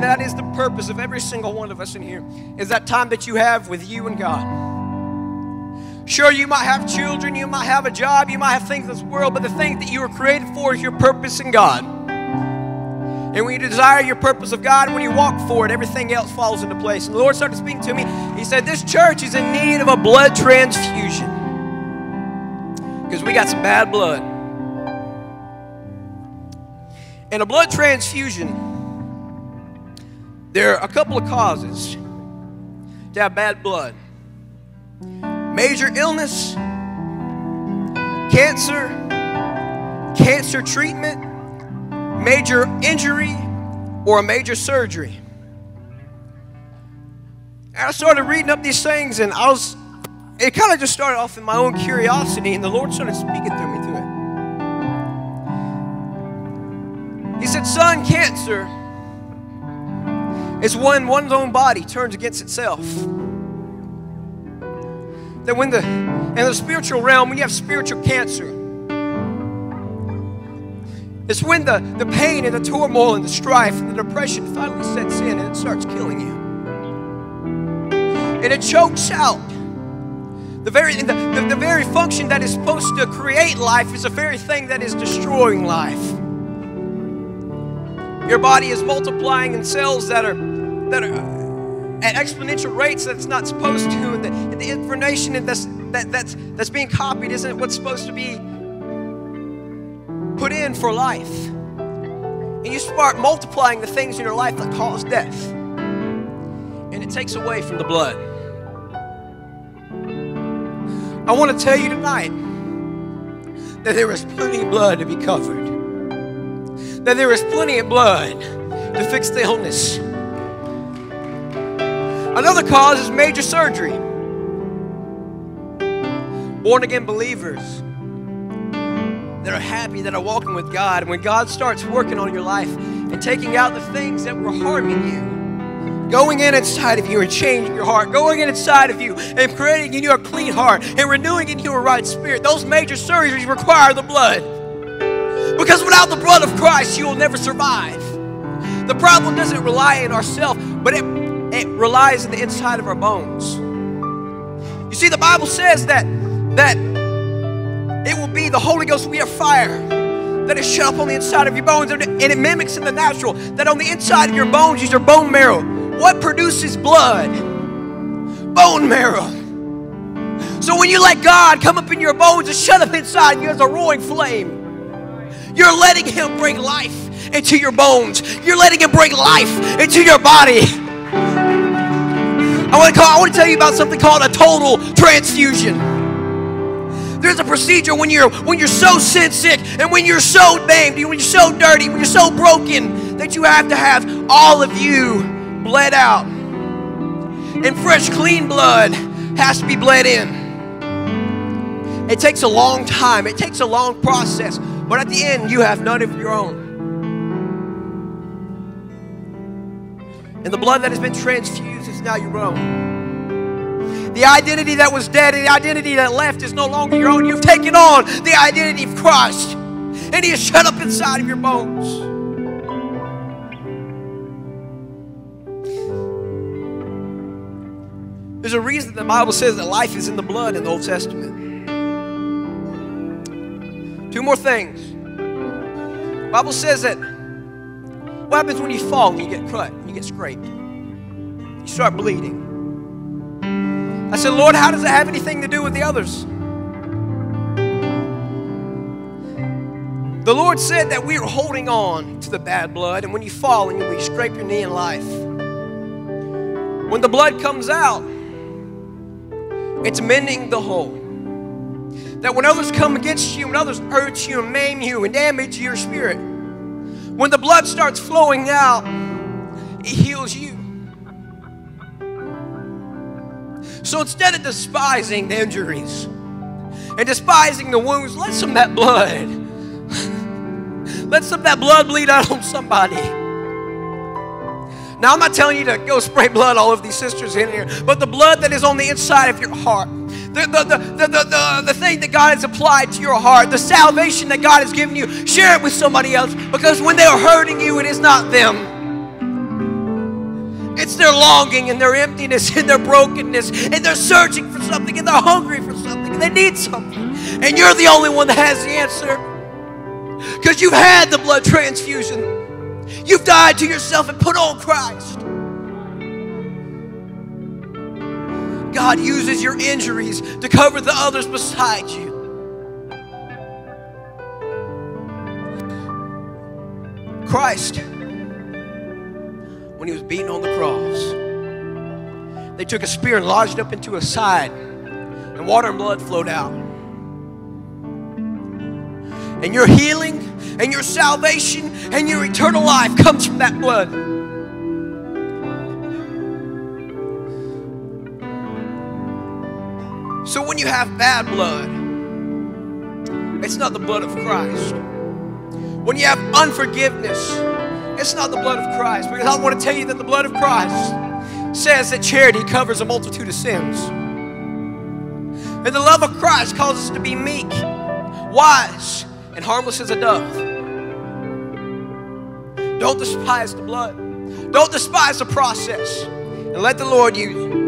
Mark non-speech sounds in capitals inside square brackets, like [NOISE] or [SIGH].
and that is the purpose of every single one of us in here, is that time that you have with you and God. Sure, you might have children, you might have a job, you might have things in this world, but the thing that you were created for is your purpose in God. And when you desire your purpose of God, when you walk for it, everything else falls into place. And the Lord started speaking to me. He said, This church is in need of a blood transfusion because we got some bad blood. And a blood transfusion, there are a couple of causes to have bad blood major illness, cancer, cancer treatment, major injury, or a major surgery. And I started reading up these things, and I was, it kind of just started off in my own curiosity, and the Lord started speaking through me through it. He said, Son, cancer is when one's own body turns against itself. That when the in the spiritual realm, when you have spiritual cancer, it's when the, the pain and the turmoil and the strife and the depression finally sets in and it starts killing you. And it chokes out the very, the, the, the very function that is supposed to create life is the very thing that is destroying life. Your body is multiplying in cells that are that are uh, at exponential rates that's not supposed to, and the, and the information that's, that, that's, that's being copied isn't what's supposed to be put in for life. And you start multiplying the things in your life that cause death. And it takes away from the blood. I want to tell you tonight that there is plenty of blood to be covered that there is plenty of blood to fix the illness. Another cause is major surgery. Born again believers that are happy, that are walking with God. When God starts working on your life and taking out the things that were harming you, going in inside of you and changing your heart, going in inside of you and creating in you a clean heart and renewing in you a right spirit, those major surgeries require the blood. Because without the blood of Christ, you will never survive. The problem doesn't rely on ourselves, but it, it relies on the inside of our bones. You see, the Bible says that that it will be the Holy Ghost will be a fire that is shut up on the inside of your bones, and it mimics in the natural that on the inside of your bones is your bone marrow. What produces blood? Bone marrow. So when you let God come up in your bones and shut up inside you as a roaring flame, you're letting Him bring life into your bones. You're letting Him bring life into your body. I want to call, I want to tell you about something called a total transfusion. There's a procedure when you're when you're so sin sick and when you're so maimed, when you're so dirty, when you're so broken that you have to have all of you bled out. And fresh, clean blood has to be bled in. It takes a long time. It takes a long process. But at the end, you have none of your own. And the blood that has been transfused is now your own. The identity that was dead and the identity that left is no longer your own. You've taken on the identity of Christ, and He is shut up inside of your bones. There's a reason the Bible says that life is in the blood in the Old Testament. Two more things. The Bible says that what happens when you fall and you get cut, and you get scraped? You start bleeding. I said, Lord, how does that have anything to do with the others? The Lord said that we are holding on to the bad blood, and when you fall and you scrape your knee in life, when the blood comes out, it's mending the hole. That when others come against you, when others hurt you and maim you and damage your spirit, when the blood starts flowing out, it heals you. So instead of despising the injuries and despising the wounds, let some of that blood, [LAUGHS] let some of that blood bleed out on somebody. Now, I'm not telling you to go spray blood all over these sisters in here, but the blood that is on the inside of your heart, the, the, the, the, the thing that God has applied to your heart, the salvation that God has given you, share it with somebody else because when they are hurting you, it is not them. It's their longing and their emptiness and their brokenness, and they're searching for something and they're hungry for something and they need something. And you're the only one that has the answer because you've had the blood transfusion. You've died to yourself and put on Christ. God uses your injuries to cover the others beside you. Christ, when he was beaten on the cross, they took a spear and lodged it up into his side, and water and blood flowed out. And your healing and your salvation and your eternal life comes from that blood. So when you have bad blood, it's not the blood of Christ. When you have unforgiveness, it's not the blood of Christ. Because I want to tell you that the blood of Christ says that charity covers a multitude of sins. And the love of Christ calls us to be meek, wise, and harmless as a dove. Don't despise the blood. Don't despise the process. And let the Lord use you.